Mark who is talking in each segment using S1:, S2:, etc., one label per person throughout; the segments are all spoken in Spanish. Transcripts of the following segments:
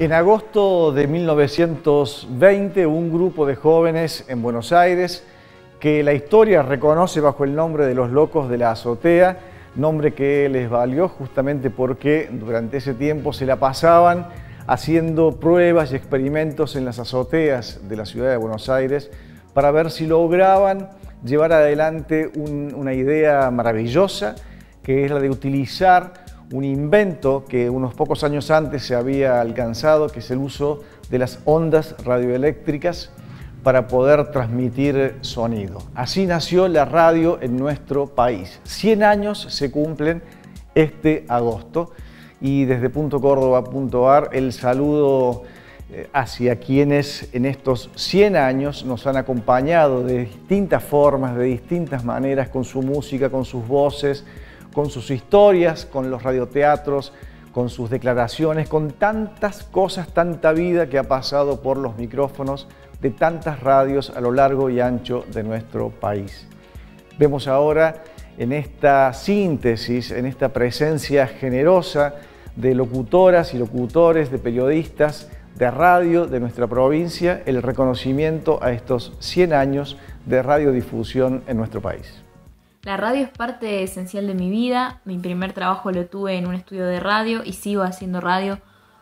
S1: En agosto de 1920, un grupo de jóvenes en Buenos Aires, que la historia reconoce bajo el nombre de los locos de la azotea, nombre que les valió justamente porque durante ese tiempo se la pasaban haciendo pruebas y experimentos en las azoteas de la ciudad de Buenos Aires para ver si lograban llevar adelante una idea maravillosa, que es la de utilizar un invento que unos pocos años antes se había alcanzado, que es el uso de las ondas radioeléctricas para poder transmitir sonido. Así nació la radio en nuestro país. 100 años se cumplen este agosto y desde .córdoba.ar el saludo eh, hacia quienes en estos 100 años nos han acompañado de distintas formas, de distintas maneras, con su música, con sus voces, con sus historias, con los radioteatros, con sus declaraciones, con tantas cosas, tanta vida que ha pasado por los micrófonos de tantas radios a lo largo y ancho de nuestro país. Vemos ahora en esta síntesis, en esta presencia generosa de locutoras y locutores, de periodistas de radio de nuestra provincia, el reconocimiento a estos 100 años de radiodifusión en nuestro país.
S2: La radio es parte esencial de mi vida. Mi primer trabajo lo tuve en un estudio de radio y sigo haciendo radio.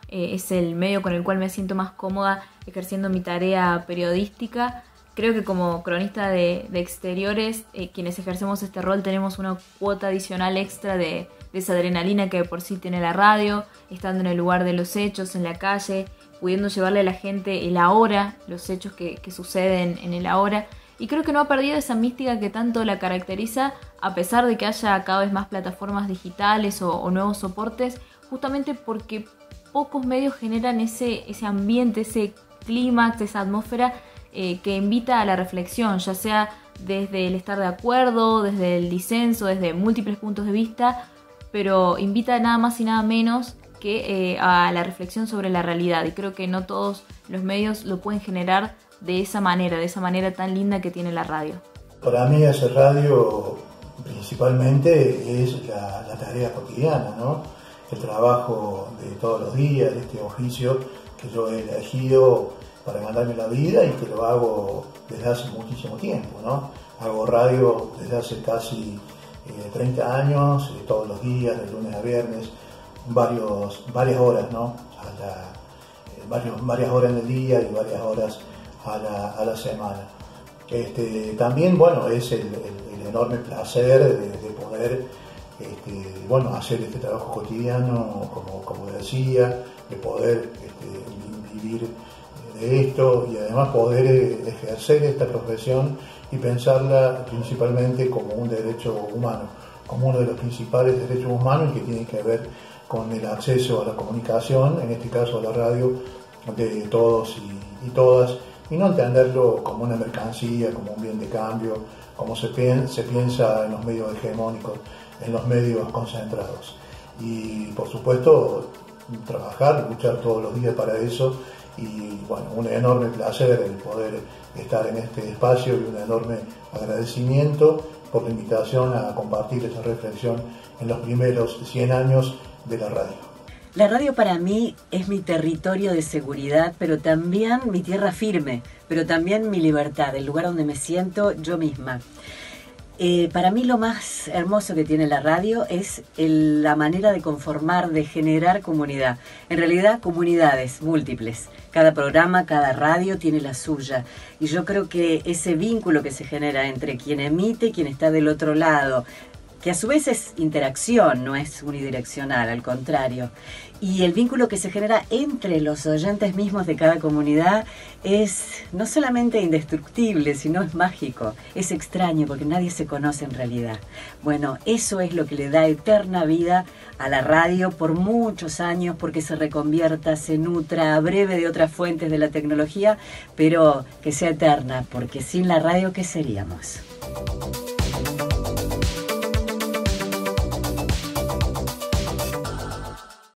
S2: Eh, es el medio con el cual me siento más cómoda ejerciendo mi tarea periodística. Creo que como cronista de, exteriores, eh, quienes ejercemos este rol tenemos una cuota adicional extra de, esa adrenalina que por sí tiene la radio, estando en el lugar de los hechos, en la calle, pudiendo llevarle a la gente el ahora, los hechos que, que suceden en el ahora y creo que no ha perdido esa mística que tanto la caracteriza a pesar de que haya cada vez más plataformas digitales o, nuevos soportes, justamente porque pocos medios generan ese, ese ambiente, ese clímax, esa atmósfera eh, que invita a la reflexión, ya sea desde el estar de acuerdo, desde el disenso, desde múltiples puntos de vista, pero invita nada más y nada menos que eh, a la reflexión sobre la realidad. Y creo que no todos los medios lo pueden generar de esa manera, de esa manera tan linda que tiene la radio?
S3: Para mí hacer radio principalmente es la, tarea cotidiana, ¿no? el trabajo de todos los días, de este oficio que yo he elegido para ganarme la vida y que lo hago desde hace muchísimo tiempo. ¿no? Hago radio desde hace casi 30 eh, años, eh, todos los días, de lunes a viernes, varios, varias horas, ¿no? Varias horas en el día y varias horas a la, semana. Este, también, bueno, es el, enorme placer de, poder este, bueno, hacer este trabajo cotidiano, como, decía, de poder este, vivir de esto y además poder eh, ejercer esta profesión y pensarla principalmente como un derecho humano, como uno de los principales derechos humanos que tiene que ver con el acceso a la comunicación, en este caso a la radio, de todos y todas y no entenderlo como una mercancía, como un bien de cambio, como se, piensa en los medios hegemónicos, en los medios concentrados. Y por supuesto, trabajar, luchar todos los días para eso y bueno, un enorme placer el poder estar en este espacio y un enorme agradecimiento por la invitación a compartir esta reflexión en los primeros 100 años de la radio.
S4: La radio para mí es mi territorio de seguridad, pero también mi tierra firme, pero también mi libertad, el lugar donde me siento yo misma. Eh, para mí lo más hermoso que tiene la radio es la manera de conformar, de generar comunidad. En realidad, comunidades múltiples. Cada programa, cada radio tiene la suya. Y yo creo que ese vínculo que se genera entre quien emite y quien está del otro lado, que a su vez es interacción, no es unidireccional, al contrario. Y el vínculo que se genera entre los oyentes mismos de cada comunidad es no solamente indestructible, sino es mágico, es extraño porque nadie se conoce en realidad. Bueno, eso es lo que le da eterna vida a la radio por muchos años porque se reconvierta, se nutra, breve de otras fuentes de la tecnología, pero que sea eterna, porque sin la radio, ¿qué seríamos?